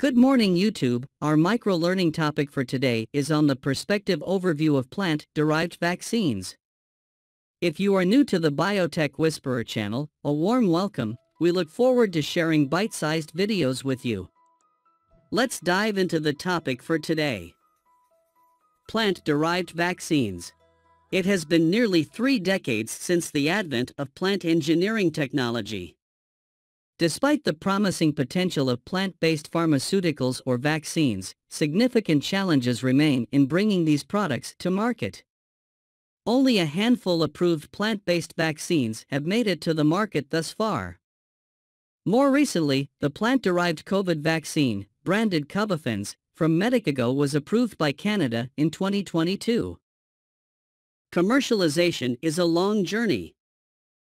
Good morning YouTube, our micro-learning topic for today is on the perspective overview of plant-derived vaccines. If you are new to the Biotech Whisperer channel, a warm welcome, we look forward to sharing bite-sized videos with you. Let's dive into the topic for today. Plant-derived vaccines. It has been nearly three decades since the advent of plant engineering technology. Despite the promising potential of plant-based pharmaceuticals or vaccines, significant challenges remain in bringing these products to market. Only a handful approved plant-based vaccines have made it to the market thus far. More recently, the plant-derived COVID vaccine, branded Covafenz, from Medicago was approved by Canada in 2022. Commercialization is a long journey.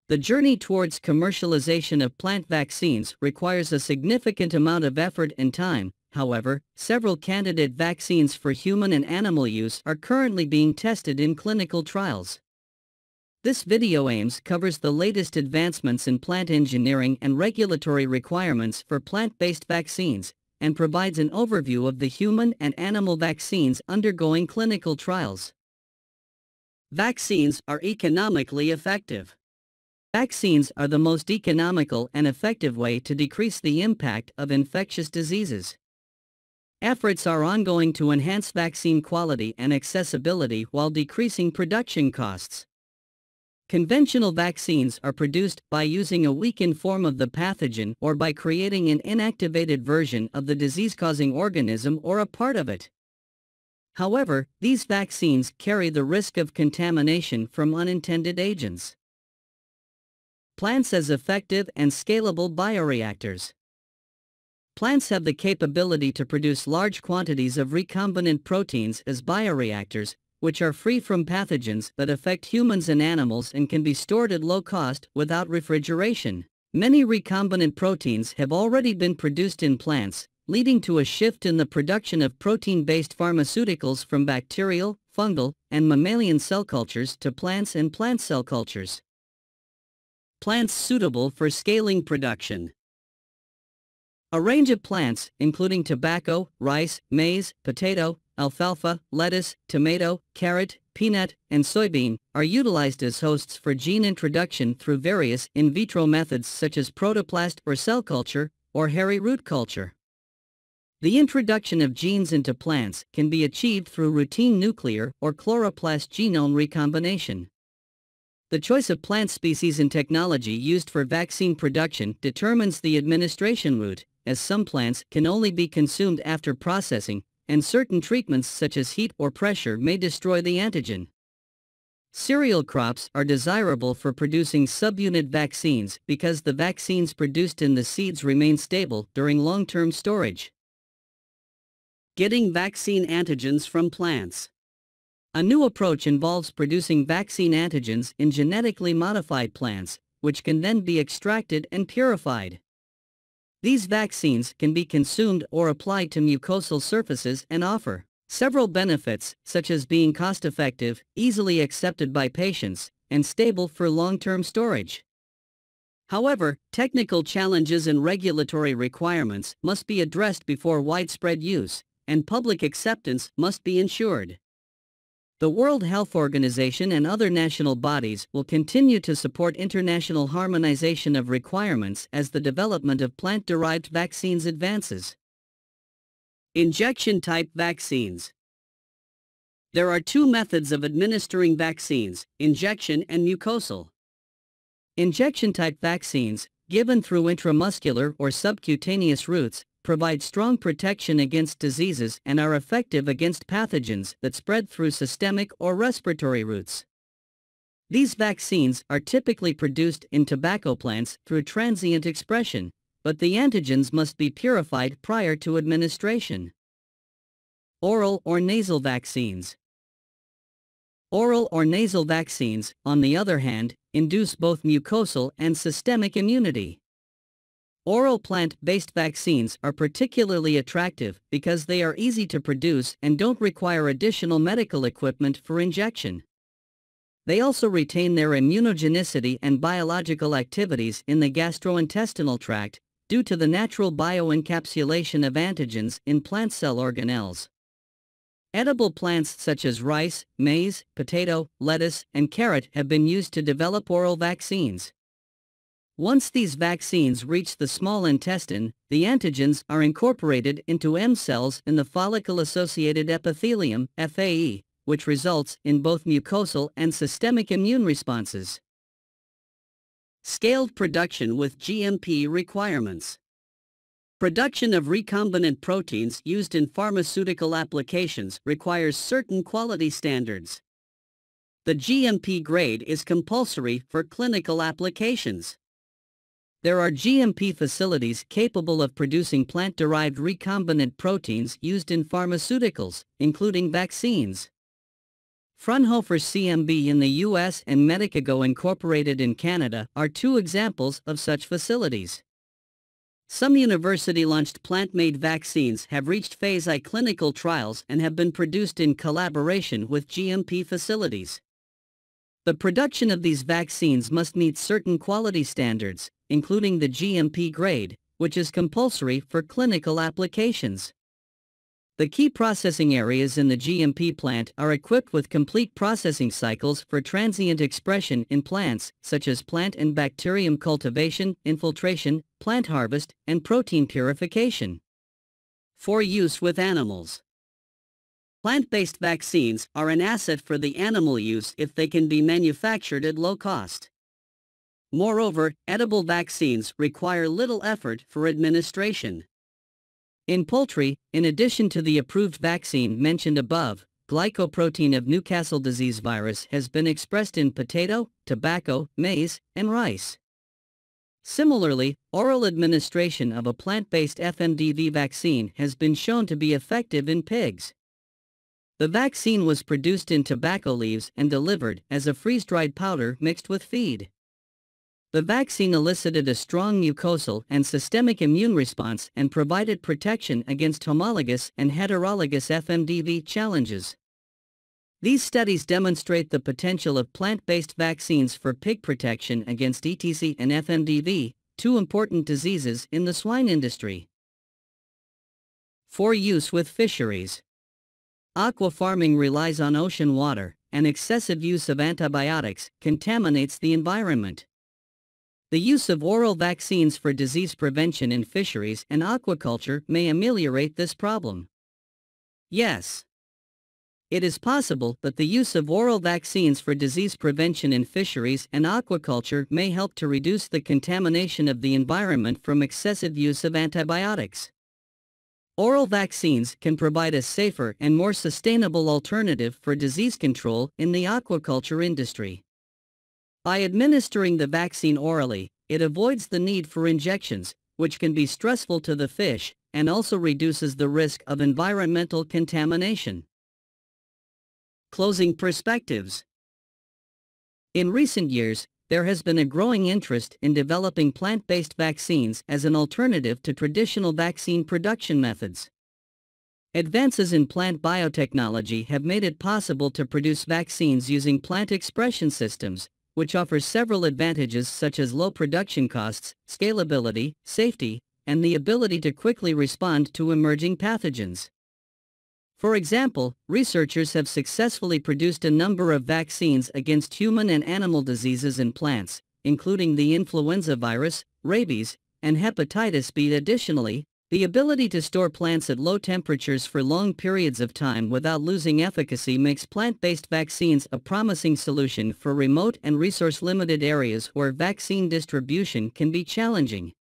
The journey towards commercialization of plant vaccines requires a significant amount of effort and time, however, several candidate vaccines for human and animal use are currently being tested in clinical trials. This video aims covers the latest advancements in plant engineering and regulatory requirements for plant-based vaccines, and provides an overview of the human and animal vaccines undergoing clinical trials. Vaccines are economically effective. Vaccines are the most economical and effective way to decrease the impact of infectious diseases. Efforts are ongoing to enhance vaccine quality and accessibility while decreasing production costs. Conventional vaccines are produced by using a weakened form of the pathogen or by creating an inactivated version of the disease-causing organism or a part of it. However, these vaccines carry the risk of contamination from unintended agents plants as effective and scalable bioreactors. Plants have the capability to produce large quantities of recombinant proteins as bioreactors, which are free from pathogens that affect humans and animals and can be stored at low cost without refrigeration. Many recombinant proteins have already been produced in plants, leading to a shift in the production of protein-based pharmaceuticals from bacterial, fungal, and mammalian cell cultures to plants and plant cell cultures plants suitable for scaling production. A range of plants, including tobacco, rice, maize, potato, alfalfa, lettuce, tomato, carrot, peanut, and soybean, are utilized as hosts for gene introduction through various in vitro methods such as protoplast or cell culture, or hairy root culture. The introduction of genes into plants can be achieved through routine nuclear or chloroplast genome recombination. The choice of plant species and technology used for vaccine production determines the administration route, as some plants can only be consumed after processing, and certain treatments such as heat or pressure may destroy the antigen. Cereal crops are desirable for producing subunit vaccines because the vaccines produced in the seeds remain stable during long-term storage. Getting vaccine antigens from plants. A new approach involves producing vaccine antigens in genetically modified plants, which can then be extracted and purified. These vaccines can be consumed or applied to mucosal surfaces and offer several benefits, such as being cost-effective, easily accepted by patients, and stable for long-term storage. However, technical challenges and regulatory requirements must be addressed before widespread use, and public acceptance must be ensured. The World Health Organization and other national bodies will continue to support international harmonization of requirements as the development of plant-derived vaccines advances. Injection-type vaccines. There are two methods of administering vaccines, injection and mucosal. Injection-type vaccines, given through intramuscular or subcutaneous routes, provide strong protection against diseases and are effective against pathogens that spread through systemic or respiratory routes. These vaccines are typically produced in tobacco plants through transient expression, but the antigens must be purified prior to administration. Oral or nasal vaccines. Oral or nasal vaccines, on the other hand, induce both mucosal and systemic immunity. Oral plant-based vaccines are particularly attractive because they are easy to produce and don't require additional medical equipment for injection. They also retain their immunogenicity and biological activities in the gastrointestinal tract, due to the natural bioencapsulation of antigens in plant cell organelles. Edible plants such as rice, maize, potato, lettuce, and carrot have been used to develop oral vaccines. Once these vaccines reach the small intestine, the antigens are incorporated into M cells in the follicle-associated epithelium, FAE, which results in both mucosal and systemic immune responses. Scaled production with GMP requirements. Production of recombinant proteins used in pharmaceutical applications requires certain quality standards. The GMP grade is compulsory for clinical applications. There are GMP facilities capable of producing plant-derived recombinant proteins used in pharmaceuticals, including vaccines. Fraunhofer CMB in the US and Medicago Incorporated in Canada are two examples of such facilities. Some university-launched plant-made vaccines have reached phase I clinical trials and have been produced in collaboration with GMP facilities. The production of these vaccines must meet certain quality standards, including the GMP grade, which is compulsory for clinical applications. The key processing areas in the GMP plant are equipped with complete processing cycles for transient expression in plants, such as plant and bacterium cultivation, infiltration, plant harvest, and protein purification. For use with animals. Plant-based vaccines are an asset for the animal use if they can be manufactured at low cost. Moreover, edible vaccines require little effort for administration. In poultry, in addition to the approved vaccine mentioned above, glycoprotein of Newcastle disease virus has been expressed in potato, tobacco, maize, and rice. Similarly, oral administration of a plant-based FMDV vaccine has been shown to be effective in pigs. The vaccine was produced in tobacco leaves and delivered as a freeze-dried powder mixed with feed. The vaccine elicited a strong mucosal and systemic immune response and provided protection against homologous and heterologous FMDV challenges. These studies demonstrate the potential of plant-based vaccines for pig protection against ETC and FMDV, two important diseases in the swine industry. For use with fisheries. Aqua farming relies on ocean water, and excessive use of antibiotics contaminates the environment. The use of oral vaccines for disease prevention in fisheries and aquaculture may ameliorate this problem. Yes. It is possible that the use of oral vaccines for disease prevention in fisheries and aquaculture may help to reduce the contamination of the environment from excessive use of antibiotics. Oral vaccines can provide a safer and more sustainable alternative for disease control in the aquaculture industry. By administering the vaccine orally, it avoids the need for injections, which can be stressful to the fish, and also reduces the risk of environmental contamination. Closing perspectives In recent years, there has been a growing interest in developing plant-based vaccines as an alternative to traditional vaccine production methods. Advances in plant biotechnology have made it possible to produce vaccines using plant expression systems, which offers several advantages such as low production costs, scalability, safety, and the ability to quickly respond to emerging pathogens. For example, researchers have successfully produced a number of vaccines against human and animal diseases in plants, including the influenza virus, rabies, and hepatitis B. Additionally, the ability to store plants at low temperatures for long periods of time without losing efficacy makes plant-based vaccines a promising solution for remote and resource-limited areas where vaccine distribution can be challenging.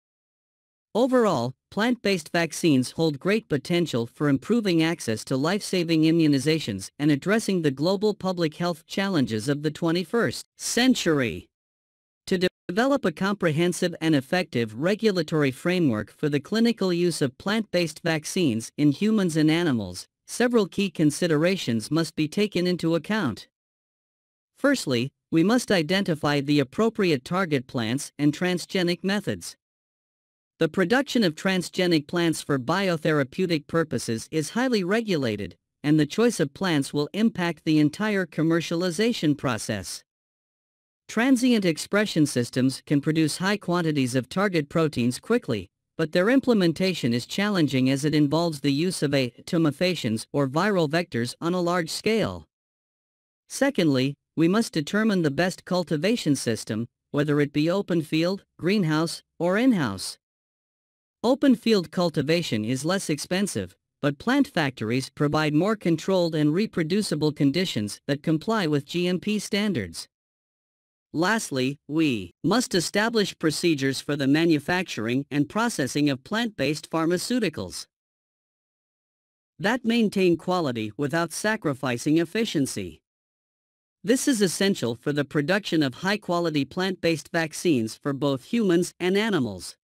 Overall, plant-based vaccines hold great potential for improving access to life-saving immunizations and addressing the global public health challenges of the 21st century. To develop a comprehensive and effective regulatory framework for the clinical use of plant-based vaccines in humans and animals, several key considerations must be taken into account. Firstly, we must identify the appropriate target plants and transgenic methods. The production of transgenic plants for biotherapeutic purposes is highly regulated, and the choice of plants will impact the entire commercialization process. Transient expression systems can produce high quantities of target proteins quickly, but their implementation is challenging as it involves the use of atomophasians or viral vectors on a large scale. Secondly, we must determine the best cultivation system, whether it be open field, greenhouse, or in-house. Open field cultivation is less expensive, but plant factories provide more controlled and reproducible conditions that comply with GMP standards. Lastly, we must establish procedures for the manufacturing and processing of plant-based pharmaceuticals that maintain quality without sacrificing efficiency. This is essential for the production of high-quality plant-based vaccines for both humans and animals.